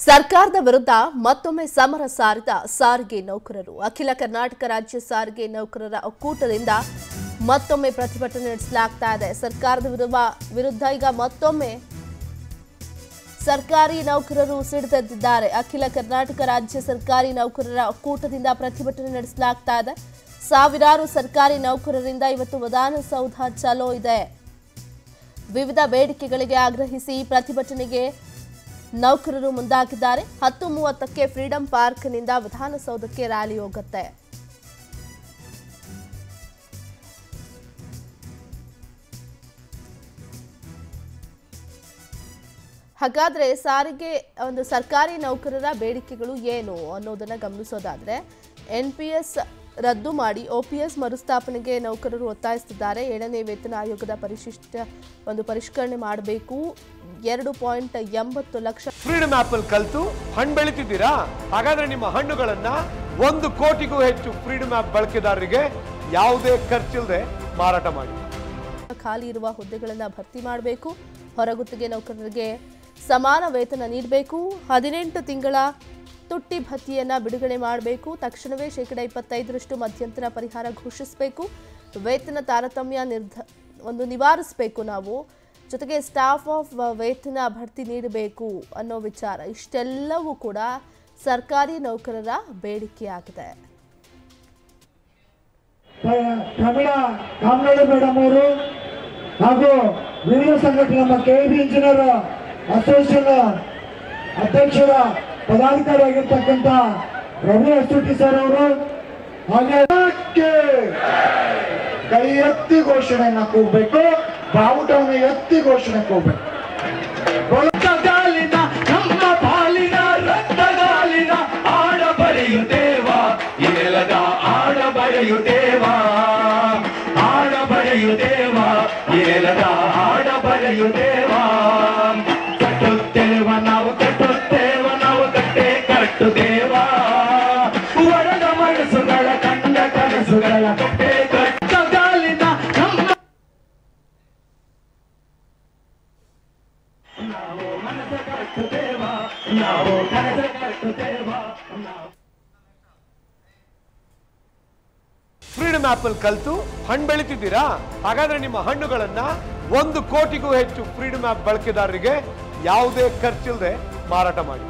ಸರ್ಕಾರದ ವಿರುದ್ಧ ಮತ್ತೊಮ್ಮೆ ಸಮರ ಸಾರಿದ ಸಾರಿಗೆ ನೌಕರರು. ಅಖಿಲ ಕರ್ನಾಟಕ ರಾಜ್ಯ ಸಾರಿಗೆ ನೌಕರರ ಒಕ್ಕೂಟದಿಂದ ಮತ್ತೊಮ್ಮೆ ಪ್ರತಿಭಟನೆ ನಡೆಸಲಾಗ್ತಾ ಇದೆ. ಸರ್ಕಾರದ ವಿರುದ್ಧ ವಿರುದ್ಧ ಈಗ ಮತ್ತೊಮ್ಮೆ ಸರ್ಕಾರಿ ನೌಕರರು ಸಿಡಿದೆದ್ದಿದ್ದಾರೆ. ಅಖಿಲ ಕರ್ನಾಟಕ ರಾಜ್ಯ ಸರ್ಕಾರಿ ನೌಕರರ ಒಕ್ಕೂಟದಿಂದ ಪ್ರತಿಭಟನೆ ನಡೆಸಲಾಗ್ತಾ ಇದೆ. ಸಾವಿರಾರು ಸರ್ಕಾರಿ ನೌಕರರಿಂದ ಇವತ್ತು ವಿಧಾನಸೌಧ ಚಲೋ ಇದೆ. ವಿವಿಧ ಬೇಡಿಕೆಗಳಿಗೆ ಆಗ್ರಹಿಸಿ ಪ್ರತಿಭಟನೆಗೆ ನೌಕರರು ಮುಂದಾಗಿದ್ದಾರೆ. ಹತ್ತು ಮೂವತ್ತಕ್ಕೆ ಫ್ರೀಡಂ ಪಾರ್ಕ್ನಿಂದ ವಿಧಾನಸೌಧಕ್ಕೆ ರ್ಯಾಲಿ ಹೋಗುತ್ತೆ. ಹಾಗಾದ್ರೆ ಸಾರಿಗೆ ಒಂದು ಸರ್ಕಾರಿ ನೌಕರರ ಬೇಡಿಕೆಗಳು ಏನು ಅನ್ನೋದನ್ನ ಗಮನಿಸೋದಾದ್ರೆ, ಎನ್ ಪಿ ಎಸ್ ರದ್ದು ಮಾಡಿ ಒಪಿಎಸ್ ಮರುಸ್ಥಾಪನೆಗೆ ನೌಕರರು ಒತ್ತಾಯಿಸುತ್ತಿದ್ದಾರೆ. ಏಳನೇ ವೇತನ ಆಯೋಗದ ಪರಿಶಿಷ್ಟ ಒಂದು ಪರಿಷ್ಕರಣೆ ಮಾಡಬೇಕು. ಎರಡು ಪಾಯಿಂಟ್ ಎಂಬತ್ತು ಲಕ್ಷ ಫ್ರೀಡಮ್ ಆಪ್ ಅಲ್ಲಿ ಕಲ್ತು ಹಣ್ಣು ಬೆಳೀತಿದ್ದೀರಾ? ಹಾಗಾದ್ರೆ ನಿಮ್ಮ ಹಣ್ಣುಗಳನ್ನ ಒಂದು ಕೋಟಿಗೂ ಹೆಚ್ಚು ಫ್ರೀಡಮ್ ಆಪ್ ಬಳಕೆದಾರರಿಗೆ ಯಾವುದೇ ಖರ್ಚಿಲ್ಲದೆ ಮಾರಾಟ ಮಾಡಿ. ಖಾಲಿ ಇರುವ ಹುದ್ದೆಗಳನ್ನು ಭರ್ತಿ ಮಾಡಬೇಕು. ಹೊರಗುತ್ತಿಗೆ ನೌಕರರಿಗೆ ಸಮಾನ ವೇತನ ನೀಡಬೇಕು. ಹದಿನೆಂಟು ತಿಂಗಳ ತುಟ್ಟಿ ಭತ್ಯೆಯನ್ನು ಬಿಡುಗಡೆ ಮಾಡಬೇಕು. ತಕ್ಷಣವೇ ಶೇಕಡ ಇಪ್ಪತ್ತೈದರಷ್ಟು ಮಧ್ಯಂತರ ಪರಿಹಾರ ಘೋಷಿಸಬೇಕು. ವೇತನ ತಾರತಮ್ಯ ನಿರ್ಧ, ಒಂದು ನಿವಾರಿಸಬೇಕು ನಾವು. ಜೊತೆಗೆ ಸ್ಟಾಫ್ ಆಫ್ ವೇತನ ಭರ್ತಿ ನೀಡಬೇಕು ಅನ್ನೋ ವಿಚಾರ. ಇಷ್ಟೆಲ್ಲವೂ ಕೂಡ ಸರ್ಕಾರಿ ನೌಕರರ ಬೇಡಿಕೆಯಾಗಿದೆ ಕನ್ನಡ ಕಾಮನಾಡು ಮೇಡಮ್ ಅವರು ಹಾಗೂ ವಿವಿಧ ಸಂಘಟನೆ ನಮ್ಮ ಕೆ ಬಿ ಇಂಜಿನಿಯರ್ ಅಸೋಸಿಯೇಷನ್ ಅಧ್ಯಕ್ಷರ ಪದಾಧಿಕಾರಿಯಾಗಿರ್ತಕ್ಕಂಥ ರವಿ ಅಸ್ತುಟಿ ಸರ್ ಅವರು ಹಾಗೆ ಕೈ ಎತ್ತಿ ಘೋಷಣೆಯನ್ನ ಕೂಗಬೇಕು, ಬಾವುಟವನ್ನು ಎತ್ತಿ ಘೋಷಣೆ ಕೂಗಬೇಕು. ಆಡ ಬರೆಯುತ್ತೇವ ಆಡ ಬರೆಯುತ್ತೇವ. ನಮ್ಮ ಫ್ರೀಡಮ್ ಆಪ್ ಅಲ್ಲಿ ಕಲ್ತು ಹಣ್ಣು ಬೆಳಿತಿದ್ದೀರಾ? ಹಾಗಾದ್ರೆ ನಿಮ್ಮ ಹಣ್ಣುಗಳನ್ನ ಒಂದು ಕೋಟಿಗೂ ಹೆಚ್ಚು ಫ್ರೀಡಮ್ ಆಪ್ ಬಳಕೆದಾರರಿಗೆ ಯಾವುದೇ ಖರ್ಚಿಲ್ಲದೆ ಮಾರಾಟ ಮಾಡಿ.